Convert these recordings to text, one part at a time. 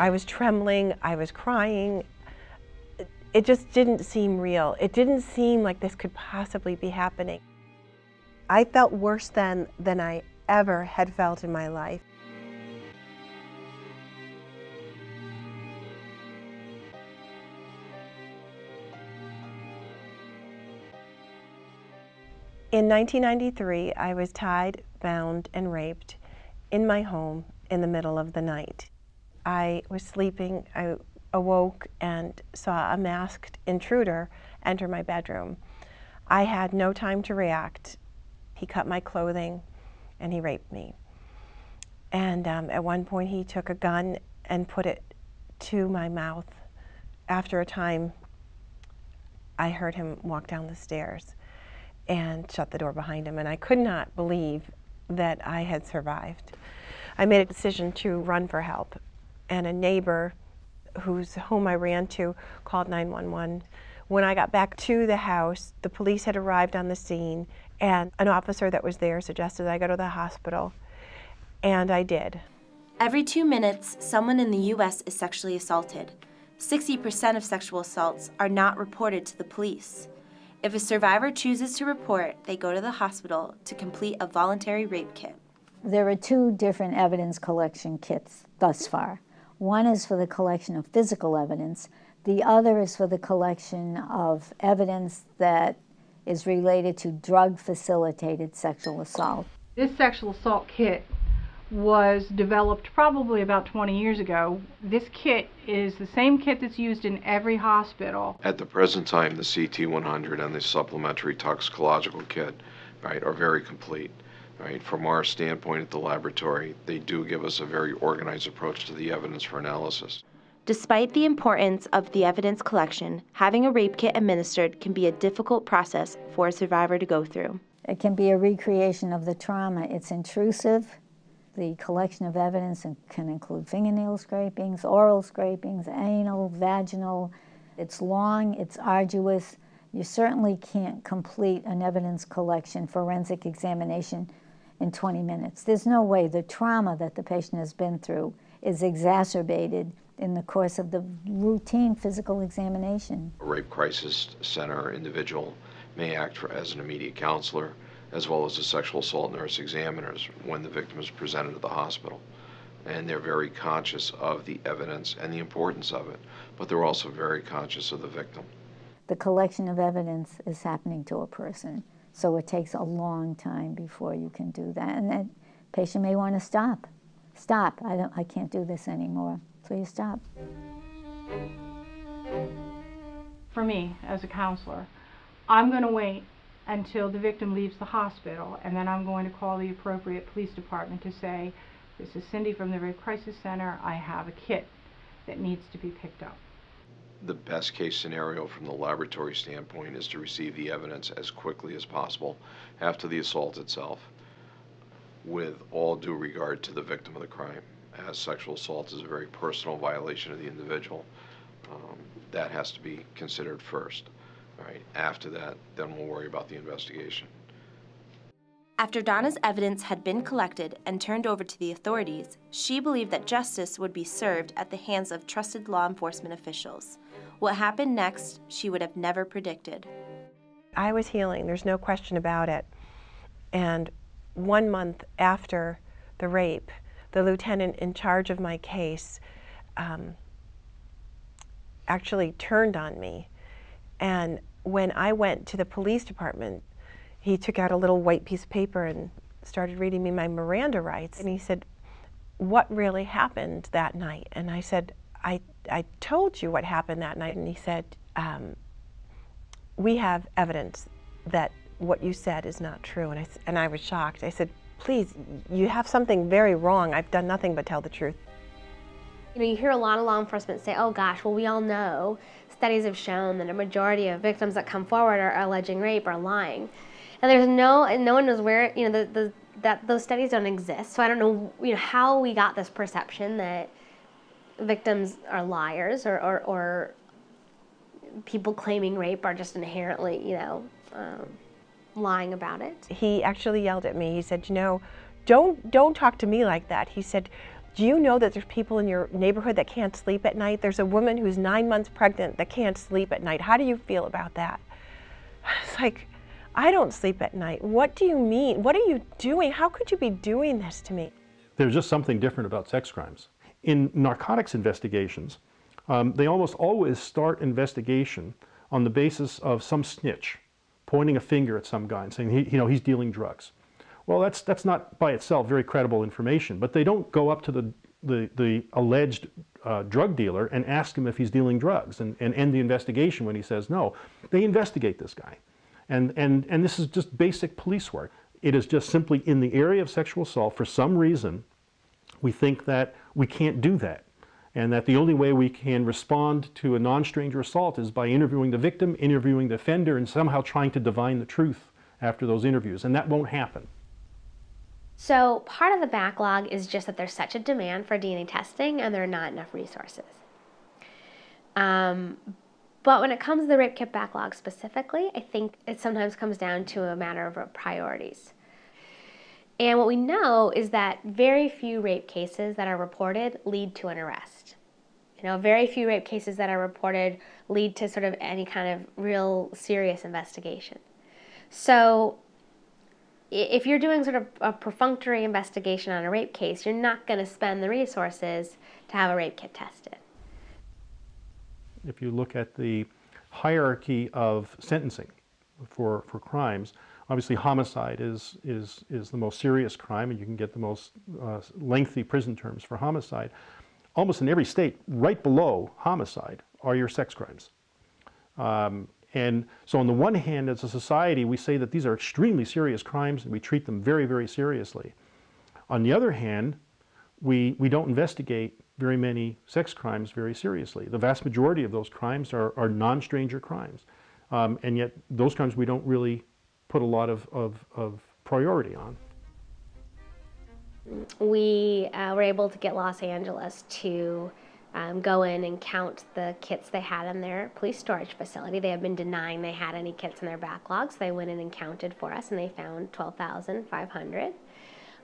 I was trembling, I was crying. It just didn't seem real. It didn't seem like this could possibly be happening. I felt worse then than I ever had felt in my life. In 1993, I was tied, bound, and raped in my home in the middle of the night. I was sleeping, I awoke and saw a masked intruder enter my bedroom. I had no time to react. He cut my clothing and he raped me. And um, at one point, he took a gun and put it to my mouth. After a time, I heard him walk down the stairs and shut the door behind him. And I could not believe that I had survived. I made a decision to run for help. And a neighbor whose home I ran to called 911. When I got back to the house, the police had arrived on the scene, and an officer that was there suggested I go to the hospital. And I did. Every two minutes, someone in the U.S. is sexually assaulted. 60% of sexual assaults are not reported to the police. If a survivor chooses to report, they go to the hospital to complete a voluntary rape kit. There are two different evidence collection kits thus far. One is for the collection of physical evidence, the other is for the collection of evidence that is related to drug facilitated sexual assault. This sexual assault kit was developed probably about 20 years ago. This kit is the same kit that's used in every hospital. At the present time, the CT100 and the supplementary toxicological kit, right, are very complete. Right, from our standpoint at the laboratory, they do give us a very organized approach to the evidence for analysis. Despite the importance of the evidence collection, having a rape kit administered can be a difficult process for a survivor to go through. It can be a recreation of the trauma. It's intrusive, the collection of evidence can include fingernail scrapings, oral scrapings, anal, vaginal. It's long, it's arduous. You certainly can't complete an evidence collection forensic examination in 20 minutes. There's no way the trauma that the patient has been through is exacerbated in the course of the routine physical examination. A rape crisis center individual may act for, as an immediate counselor as well as the sexual assault nurse examiners when the victim is presented at the hospital. And they're very conscious of the evidence and the importance of it, but they're also very conscious of the victim. The collection of evidence is happening to a person, so it takes a long time before you can do that. And that patient may want to stop. Stop. I don't I can't do this anymore. So you stop. For me as a counselor, I'm going to wait until the victim leaves the hospital, and then I'm going to call the appropriate police department to say, this is Cindy from the Rape Crisis Center, I have a kit that needs to be picked up. The best case scenario from the laboratory standpoint is to receive the evidence as quickly as possible after the assault itself, with all due regard to the victim of the crime, as sexual assault is a very personal violation of the individual. Um, that has to be considered first. Right. After that, then we'll worry about the investigation. After Donna's evidence had been collected and turned over to the authorities, she believed that justice would be served at the hands of trusted law enforcement officials. What happened next, she would have never predicted. I was healing, there's no question about it. And one month after the rape, the lieutenant in charge of my case um, actually turned on me and when I went to the police department, he took out a little white piece of paper and started reading me my Miranda rights. And he said, What really happened that night? And I said, I, I told you what happened that night. And he said, um, We have evidence that what you said is not true. And I, and I was shocked. I said, Please, you have something very wrong. I've done nothing but tell the truth. You know, you hear a lot of law enforcement say, oh gosh, well, we all know studies have shown that a majority of victims that come forward are alleging rape are lying. And there's no, and no one knows where, you know, the, the, that those studies don't exist. So I don't know, you know, how we got this perception that victims are liars or, or, or people claiming rape are just inherently, you know, um, lying about it. He actually yelled at me. He said, you know, don't, don't talk to me like that. He said, Do you know that there's people in your neighborhood that can't sleep at night? There's a woman who's nine months pregnant that can't sleep at night. How do you feel about that? It's like, I don't sleep at night. What do you mean? What are you doing? How could you be doing this to me? There's just something different about sex crimes. In narcotics investigations, um, they almost always start investigation on the basis of some snitch pointing a finger at some guy and saying, he, you know, he's dealing drugs. Well, that's, that's not by itself very credible information, but they don't go up to the, the, the alleged uh, drug dealer and ask him if he's dealing drugs and, and end the investigation when he says no. They investigate this guy. And, and, and this is just basic police work. It is just simply in the area of sexual assault, for some reason, we think that we can't do that. And that the only way we can respond to a non-stranger assault is by interviewing the victim, interviewing the offender, and somehow trying to divine the truth after those interviews. And that won't happen. So part of the backlog is just that there's such a demand for DNA testing and there are not enough resources. Um, but when it comes to the rape kit backlog specifically, I think it sometimes comes down to a matter of priorities. And what we know is that very few rape cases that are reported lead to an arrest. You know, very few rape cases that are reported lead to sort of any kind of real serious investigation. So if you're doing sort of a perfunctory investigation on a rape case, you're not going to spend the resources to have a rape kit tested. If you look at the hierarchy of sentencing for, for crimes, obviously homicide is, is, is the most serious crime and you can get the most uh, lengthy prison terms for homicide. Almost in every state, right below homicide are your sex crimes. Um, and so on the one hand, as a society, we say that these are extremely serious crimes and we treat them very, very seriously. On the other hand, we, we don't investigate very many sex crimes very seriously. The vast majority of those crimes are, are non-stranger crimes. Um, and yet those crimes we don't really put a lot of, of, of priority on. We uh, were able to get Los Angeles to um, go in and count the kits they had in their police storage facility. They had been denying they had any kits in their backlogs. So they went in and counted for us, and they found 12,500.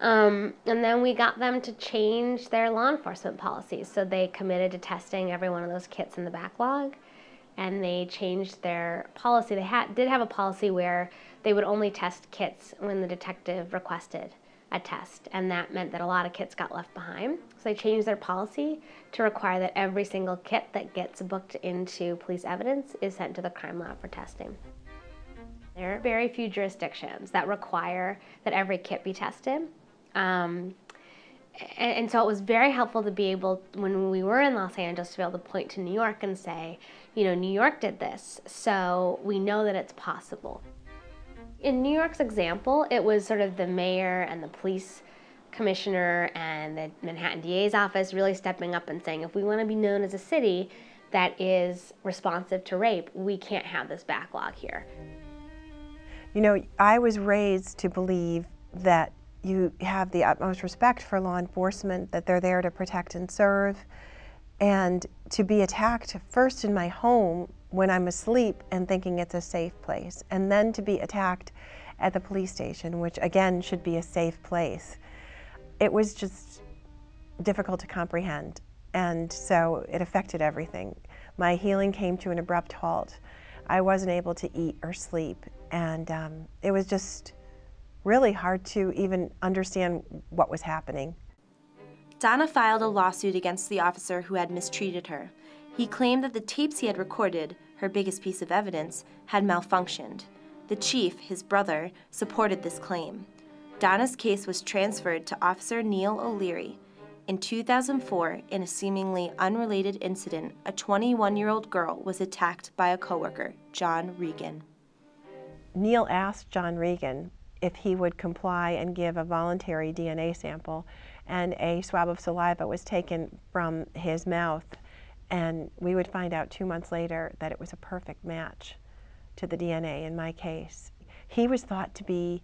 Um, and then we got them to change their law enforcement policies. So they committed to testing every one of those kits in the backlog, and they changed their policy. They had, did have a policy where they would only test kits when the detective requested a test, and that meant that a lot of kits got left behind. So they changed their policy to require that every single kit that gets booked into police evidence is sent to the crime lab for testing. There are very few jurisdictions that require that every kit be tested. Um, and, and, so it was very helpful to be able, when we were in Los Angeles, to be able to point to New York and say, you know, New York did this, so we know that it's possible. In New York's example, it was sort of the mayor and the police commissioner and the Manhattan DA's office really stepping up and saying, if we want to be known as a city that is responsive to rape, we can't have this backlog here. You know, I was raised to believe that you have the utmost respect for law enforcement, that they're there to protect and serve, and to be attacked first in my home when I'm asleep and thinking it's a safe place, and then to be attacked at the police station, which again should be a safe place. It was just difficult to comprehend, and so it affected everything. My healing came to an abrupt halt. I wasn't able to eat or sleep, and um, it was just really hard to even understand what was happening. Donna filed a lawsuit against the officer who had mistreated her. He claimed that the tapes he had recorded, her biggest piece of evidence, had malfunctioned. The chief, his brother, supported this claim. Donna's case was transferred to Officer Neil O'Leary. In 2004, in a seemingly unrelated incident, a 21 year old girl was attacked by a coworker, John Regan. Neil asked John Regan if he would comply and give a voluntary DNA sample, and a swab of saliva was taken from his mouth and we would find out two months later that it was a perfect match to the DNA in my case. He was thought to be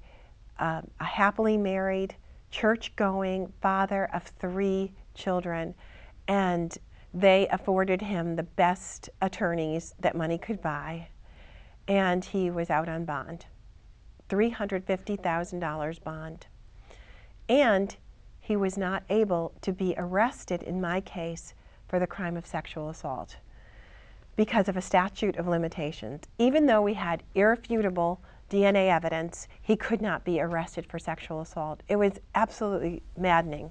uh, a happily married, church going father of three children, and they afforded him the best attorneys that money could buy, and he was out on bond $350,000 bond. And he was not able to be arrested in my case for the crime of sexual assault because of a statute of limitations. Even though we had irrefutable DNA evidence, he could not be arrested for sexual assault. It was absolutely maddening.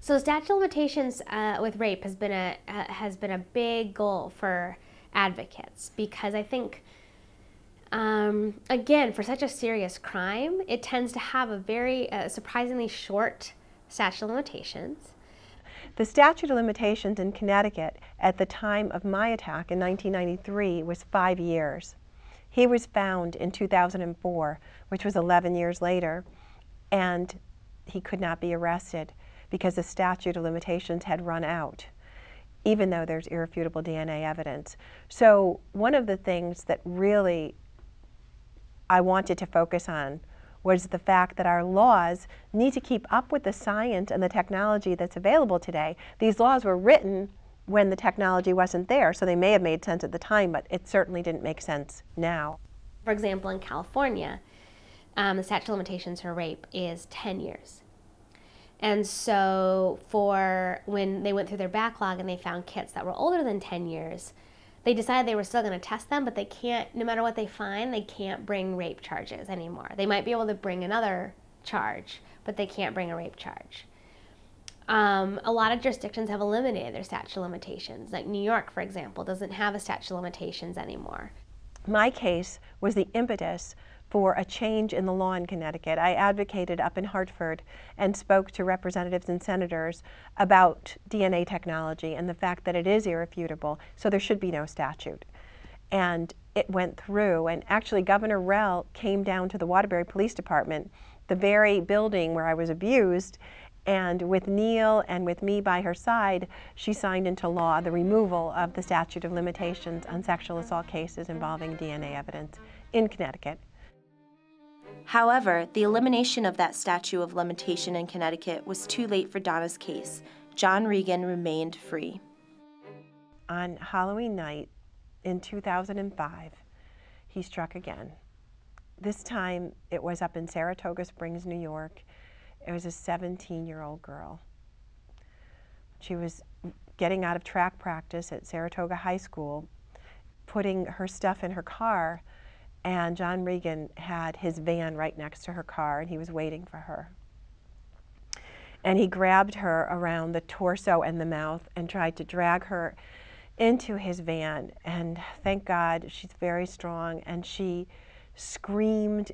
So statute of limitations uh, with rape has been a uh, has been a big goal for advocates because I think um, again for such a serious crime it tends to have a very uh, surprisingly short statute of limitations. The statute of limitations in Connecticut at the time of my attack in 1993 was five years. He was found in 2004, which was 11 years later, and he could not be arrested because the statute of limitations had run out, even though there's irrefutable DNA evidence. So, one of the things that really I wanted to focus on was the fact that our laws need to keep up with the science and the technology that's available today. These laws were written when the technology wasn't there, so they may have made sense at the time, but it certainly didn't make sense now. For example, in California, um, the statute of limitations for rape is 10 years. And so, for when they went through their backlog and they found kits that were older than 10 years, they decided they were still going to test them, but they can't, no matter what they find, they can't bring rape charges anymore. They might be able to bring another charge, but they can't bring a rape charge. Um, a lot of jurisdictions have eliminated their statute of limitations. Like New York, for example, doesn't have a statute of limitations anymore. My case was the impetus for a change in the law in Connecticut. I advocated up in Hartford and spoke to representatives and senators about DNA technology and the fact that it is irrefutable, so there should be no statute. And it went through, and actually, Governor Rell came down to the Waterbury Police Department, the very building where I was abused, and with Neil and with me by her side, she signed into law the removal of the statute of limitations on sexual assault cases involving DNA evidence in Connecticut. However, the elimination of that statute of limitation in Connecticut was too late for Donna's case. John Regan remained free. On Halloween night in 2005, he struck again. This time it was up in Saratoga Springs, New York. It was a 17 year old girl. She was getting out of track practice at Saratoga High School, putting her stuff in her car and John Regan had his van right next to her car and he was waiting for her. And he grabbed her around the torso and the mouth and tried to drag her into his van. And thank God she's very strong and she screamed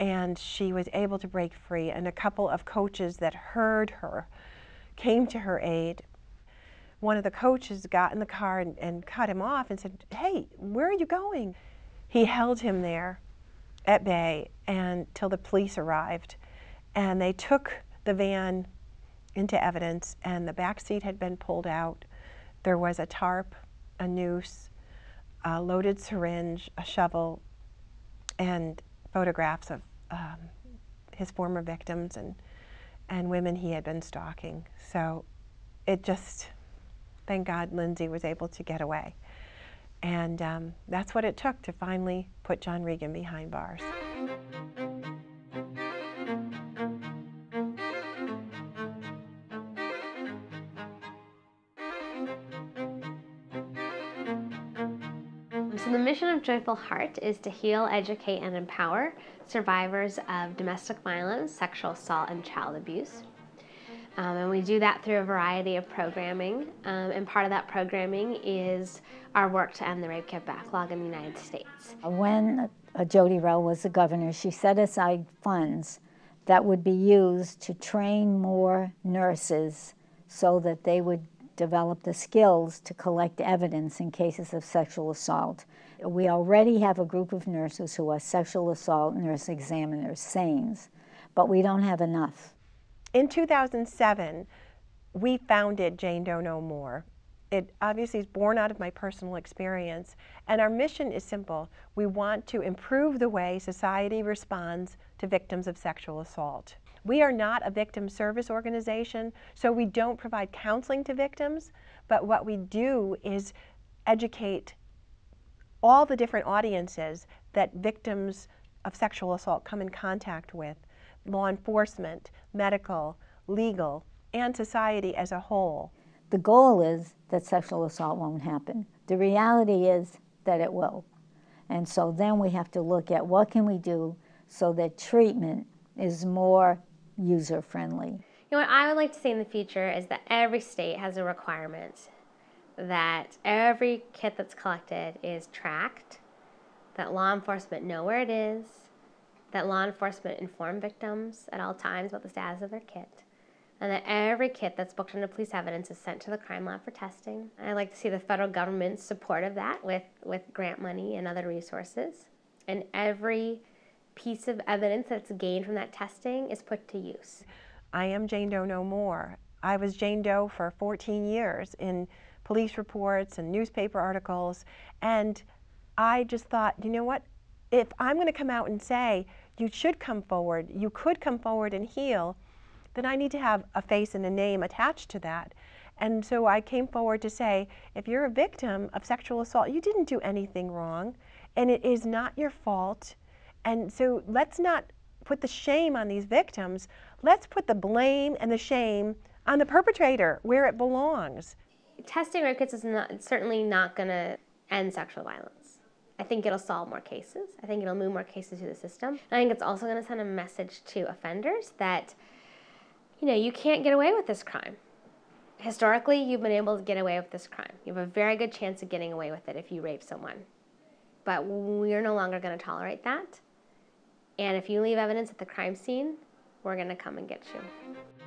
and she was able to break free. And a couple of coaches that heard her came to her aid. One of the coaches got in the car and, and cut him off and said, Hey, where are you going? He held him there at bay until the police arrived. And they took the van into evidence, and the back seat had been pulled out. There was a tarp, a noose, a loaded syringe, a shovel, and photographs of um, his former victims and, and women he had been stalking. So it just, thank God Lindsay was able to get away. And um, that's what it took to finally put John Regan behind bars. So, the mission of Joyful Heart is to heal, educate, and empower survivors of domestic violence, sexual assault, and child abuse. Um, and we do that through a variety of programming. Um, and part of that programming is our work to end the rape kit backlog in the United States. When uh, Jodi Rell was the governor, she set aside funds that would be used to train more nurses so that they would develop the skills to collect evidence in cases of sexual assault. We already have a group of nurses who are sexual assault nurse examiners, SANES, but we don't have enough. In 2007, we founded Jane Doe No More. It obviously is born out of my personal experience, and our mission is simple. We want to improve the way society responds to victims of sexual assault. We are not a victim service organization, so we don't provide counseling to victims, but what we do is educate all the different audiences that victims of sexual assault come in contact with law enforcement, medical, legal and society as a whole. The goal is that sexual assault won't happen. The reality is that it will. And so then we have to look at what can we do so that treatment is more user friendly. You know what I would like to see in the future is that every state has a requirement that every kit that's collected is tracked, that law enforcement know where it is, that law enforcement inform victims at all times about the status of their kit, and that every kit that's booked under police evidence is sent to the crime lab for testing. I'd like to see the federal government's support of that with, with grant money and other resources. And every piece of evidence that's gained from that testing is put to use. I am Jane Doe no more. I was Jane Doe for 14 years in police reports and newspaper articles, and I just thought, you know what? If I'm going to come out and say, you should come forward, you could come forward and heal, then I need to have a face and a name attached to that. And so I came forward to say, if you're a victim of sexual assault, you didn't do anything wrong, and it is not your fault. And so let's not put the shame on these victims. Let's put the blame and the shame on the perpetrator where it belongs. Testing kits is not, certainly not going to end sexual violence. I think it'll solve more cases. I think it'll move more cases through the system. I think it's also going to send a message to offenders that, you know, you can't get away with this crime. Historically, you've been able to get away with this crime. You have a very good chance of getting away with it if you rape someone. But we're no longer going to tolerate that. And if you leave evidence at the crime scene, we're going to come and get you.